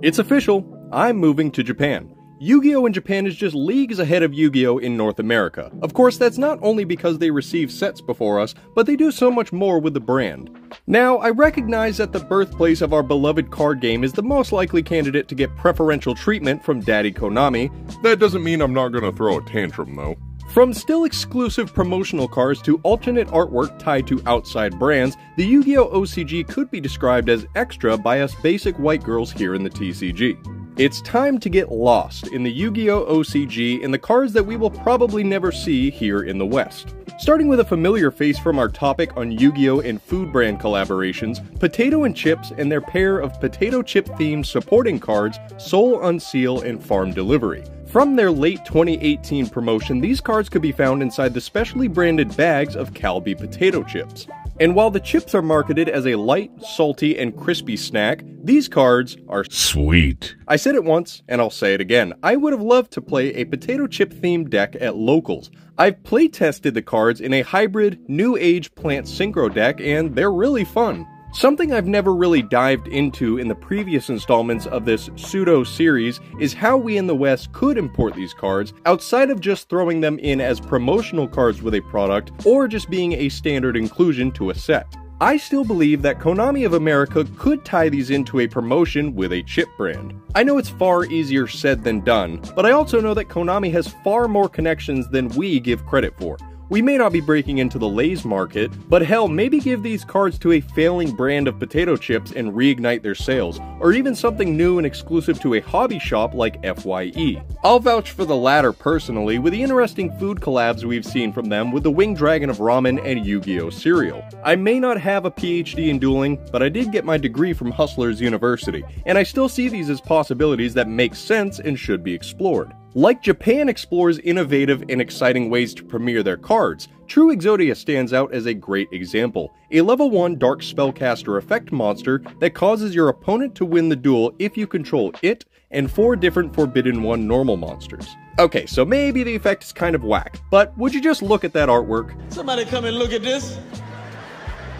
It's official, I'm moving to Japan. Yu-Gi-Oh! in Japan is just leagues ahead of Yu-Gi-Oh! in North America. Of course, that's not only because they receive sets before us, but they do so much more with the brand. Now, I recognize that the birthplace of our beloved card game is the most likely candidate to get preferential treatment from Daddy Konami. That doesn't mean I'm not gonna throw a tantrum though. From still exclusive promotional cards to alternate artwork tied to outside brands, the Yu Gi Oh! OCG could be described as extra by us basic white girls here in the TCG. It's time to get lost in the Yu Gi Oh! OCG and the cards that we will probably never see here in the West. Starting with a familiar face from our topic on Yu Gi Oh! and food brand collaborations, Potato and Chips and their pair of potato chip themed supporting cards, Soul Unseal and Farm Delivery. From their late 2018 promotion, these cards could be found inside the specially branded bags of Calbee potato chips. And while the chips are marketed as a light, salty, and crispy snack, these cards are Sweet. I said it once, and I'll say it again. I would have loved to play a potato chip themed deck at locals. I've play tested the cards in a hybrid, new age plant synchro deck, and they're really fun. Something I've never really dived into in the previous installments of this pseudo series is how we in the West could import these cards outside of just throwing them in as promotional cards with a product or just being a standard inclusion to a set. I still believe that Konami of America could tie these into a promotion with a chip brand. I know it's far easier said than done, but I also know that Konami has far more connections than we give credit for. We may not be breaking into the Lay's market, but hell, maybe give these cards to a failing brand of potato chips and reignite their sales, or even something new and exclusive to a hobby shop like FYE. I'll vouch for the latter personally with the interesting food collabs we've seen from them with the Winged Dragon of Ramen and Yu-Gi-Oh! cereal. I may not have a PhD in dueling, but I did get my degree from Hustlers University, and I still see these as possibilities that make sense and should be explored. Like Japan explores innovative and exciting ways to premiere their cards, True Exodia stands out as a great example. A level 1 Dark Spellcaster effect monster that causes your opponent to win the duel if you control it, and 4 different Forbidden 1 normal monsters. Okay, so maybe the effect is kind of whack, but would you just look at that artwork? Somebody come and look at this.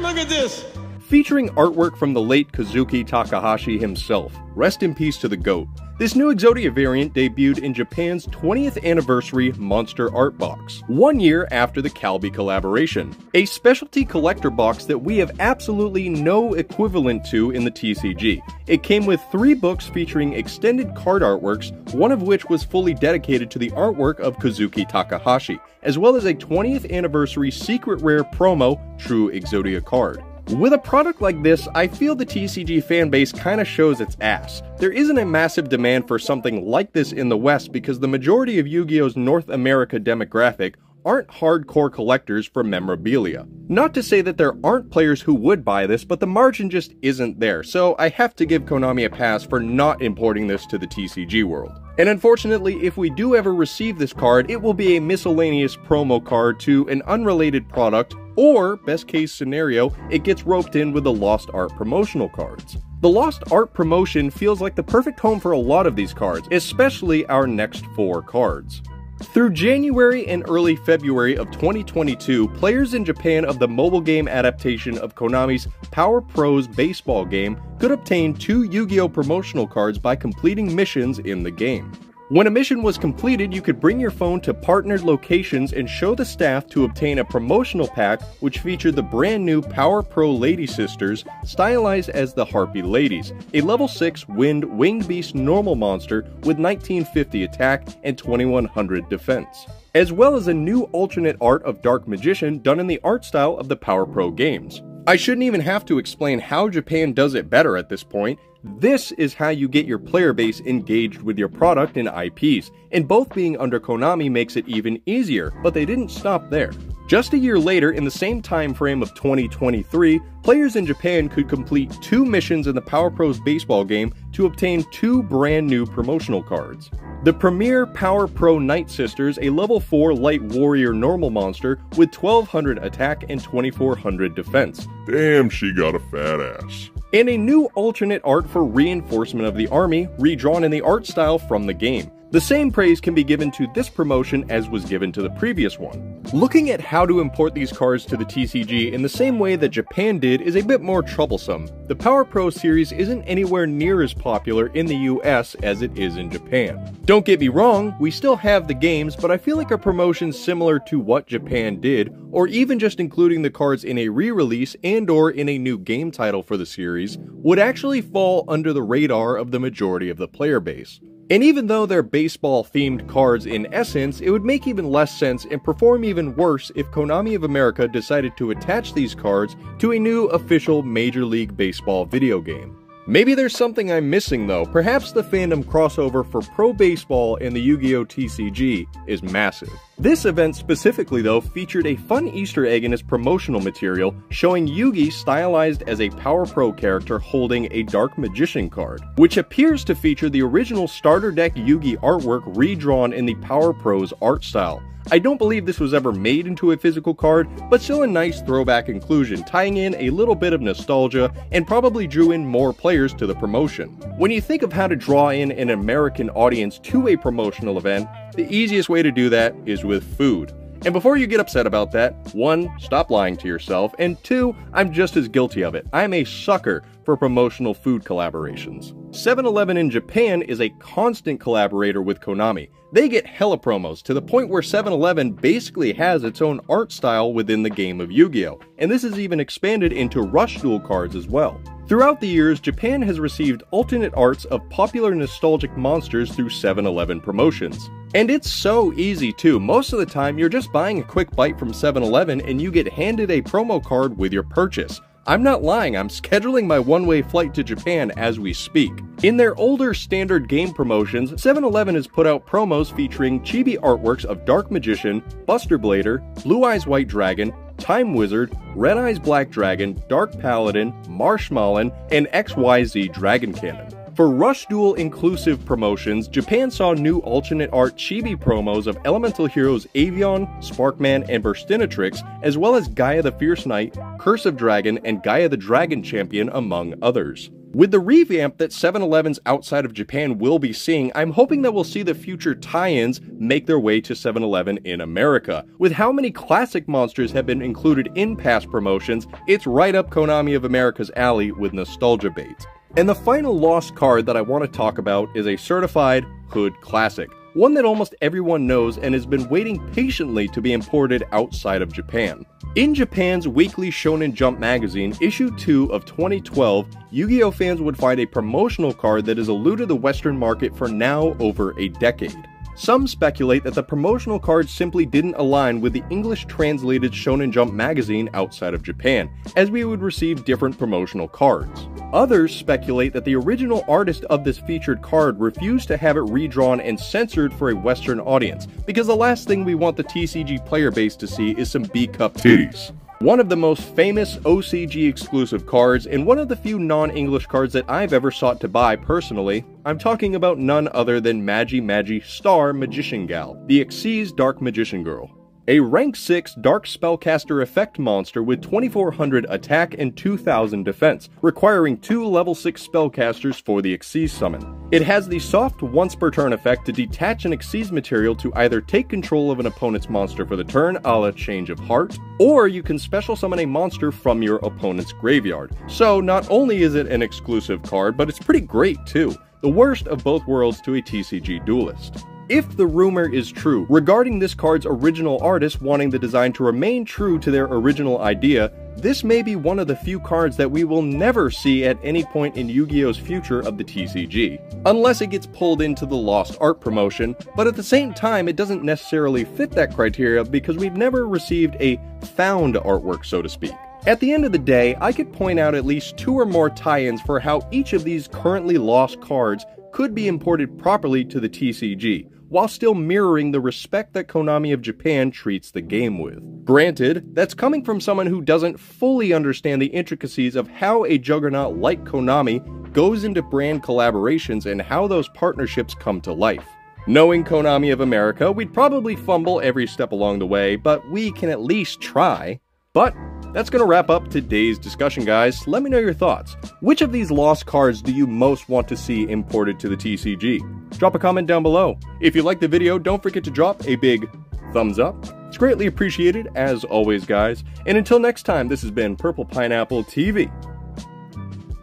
Look at this. Featuring artwork from the late Kazuki Takahashi himself. Rest in peace to the GOAT. This new Exodia variant debuted in Japan's 20th anniversary Monster Art Box, one year after the Calbee collaboration. A specialty collector box that we have absolutely no equivalent to in the TCG. It came with three books featuring extended card artworks, one of which was fully dedicated to the artwork of Kazuki Takahashi, as well as a 20th anniversary secret rare promo True Exodia card. With a product like this, I feel the TCG fanbase kinda shows its ass. There isn't a massive demand for something like this in the West because the majority of Yu Gi Oh's North America demographic aren't hardcore collectors for memorabilia. Not to say that there aren't players who would buy this, but the margin just isn't there, so I have to give Konami a pass for not importing this to the TCG world. And unfortunately, if we do ever receive this card, it will be a miscellaneous promo card to an unrelated product, or, best case scenario, it gets roped in with the Lost Art promotional cards. The Lost Art promotion feels like the perfect home for a lot of these cards, especially our next four cards. Through January and early February of 2022, players in Japan of the mobile game adaptation of Konami's Power Pros baseball game could obtain two Yu Gi Oh! promotional cards by completing missions in the game. When a mission was completed, you could bring your phone to partnered locations and show the staff to obtain a promotional pack which featured the brand new Power Pro Lady Sisters, stylized as the Harpy Ladies, a level 6 Wind Winged Beast normal monster with 1950 attack and 2100 defense, as well as a new alternate art of Dark Magician done in the art style of the Power Pro games. I shouldn't even have to explain how Japan does it better at this point. This is how you get your player base engaged with your product and IPs, and both being under Konami makes it even easier, but they didn't stop there. Just a year later, in the same time frame of 2023, players in Japan could complete two missions in the Power Pros baseball game to obtain two brand new promotional cards. The premier Power Pro Night Sisters, a level 4 light warrior normal monster with 1200 attack and 2400 defense. Damn, she got a fat ass. And a new alternate art for reinforcement of the army, redrawn in the art style from the game. The same praise can be given to this promotion as was given to the previous one. Looking at how to import these cards to the TCG in the same way that Japan did is a bit more troublesome. The Power Pro series isn't anywhere near as popular in the US as it is in Japan. Don't get me wrong, we still have the games, but I feel like a promotion similar to what Japan did, or even just including the cards in a re-release and or in a new game title for the series, would actually fall under the radar of the majority of the player base. And even though they're baseball themed cards in essence, it would make even less sense and perform even worse if Konami of America decided to attach these cards to a new official Major League Baseball video game. Maybe there's something I'm missing though. Perhaps the fandom crossover for Pro Baseball and the Yu Gi Oh! TCG is massive. This event specifically, though, featured a fun Easter egg in its promotional material showing Yugi stylized as a Power Pro character holding a Dark Magician card, which appears to feature the original starter deck Yugi artwork redrawn in the Power Pro's art style. I don't believe this was ever made into a physical card, but still a nice throwback inclusion, tying in a little bit of nostalgia and probably drew in more players to the promotion. When you think of how to draw in an American audience to a promotional event, the easiest way to do that is with food. And before you get upset about that, one, stop lying to yourself, and two, I'm just as guilty of it. I'm a sucker for promotional food collaborations. 7 Eleven in Japan is a constant collaborator with Konami. They get hella promos to the point where 7 Eleven basically has its own art style within the game of Yu Gi Oh! And this is even expanded into Rush Duel cards as well. Throughout the years, Japan has received alternate arts of popular nostalgic monsters through 7 Eleven promotions. And it's so easy too. Most of the time, you're just buying a quick bite from 7 Eleven and you get handed a promo card with your purchase. I'm not lying, I'm scheduling my one way flight to Japan as we speak. In their older standard game promotions, 7 Eleven has put out promos featuring chibi artworks of Dark Magician, Buster Blader, Blue Eyes White Dragon, Time Wizard, Red Eyes Black Dragon, Dark Paladin, Marshmallon, and XYZ Dragon Cannon. For Rush Duel inclusive promotions, Japan saw new alternate art chibi promos of elemental heroes Avion, Sparkman, and Burstinatrix, as well as Gaia the Fierce Knight, Curse of Dragon, and Gaia the Dragon Champion, among others. With the revamp that 7 Elevens outside of Japan will be seeing, I'm hoping that we'll see the future tie ins make their way to 7 Eleven in America. With how many classic monsters have been included in past promotions, it's right up Konami of America's alley with nostalgia bait. And the final lost card that I want to talk about is a certified Hood Classic, one that almost everyone knows and has been waiting patiently to be imported outside of Japan. In Japan's weekly Shonen Jump magazine, issue 2 of 2012, Yu Gi Oh! fans would find a promotional card that has eluded the Western market for now over a decade. Some speculate that the promotional card simply didn't align with the English translated Shonen Jump magazine outside of Japan, as we would receive different promotional cards. Others speculate that the original artist of this featured card refused to have it redrawn and censored for a Western audience, because the last thing we want the TCG player base to see is some B cup titties. One of the most famous OCG exclusive cards, and one of the few non English cards that I've ever sought to buy personally. I'm talking about none other than Magi Magi Star Magician Gal, the Xyz Dark Magician Girl a rank 6 Dark Spellcaster effect monster with 2400 attack and 2000 defense, requiring two level 6 spellcasters for the Xyz summon. It has the soft once per turn effect to detach an Xyz material to either take control of an opponent's monster for the turn a la Change of Heart, or you can special summon a monster from your opponent's graveyard. So not only is it an exclusive card, but it's pretty great too. The worst of both worlds to a TCG duelist. If the rumor is true regarding this card's original artist wanting the design to remain true to their original idea, this may be one of the few cards that we will never see at any point in Yu Gi Oh's future of the TCG, unless it gets pulled into the Lost Art promotion, but at the same time, it doesn't necessarily fit that criteria because we've never received a found artwork, so to speak. At the end of the day, I could point out at least two or more tie ins for how each of these currently lost cards could be imported properly to the TCG while still mirroring the respect that Konami of Japan treats the game with. Granted, that's coming from someone who doesn't fully understand the intricacies of how a juggernaut like Konami goes into brand collaborations and how those partnerships come to life. Knowing Konami of America, we'd probably fumble every step along the way, but we can at least try. But That's going to wrap up today's discussion, guys. Let me know your thoughts. Which of these lost cards do you most want to see imported to the TCG? Drop a comment down below. If you liked the video, don't forget to drop a big thumbs up. It's greatly appreciated, as always, guys. And until next time, this has been Purple Pineapple TV.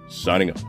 Signing off.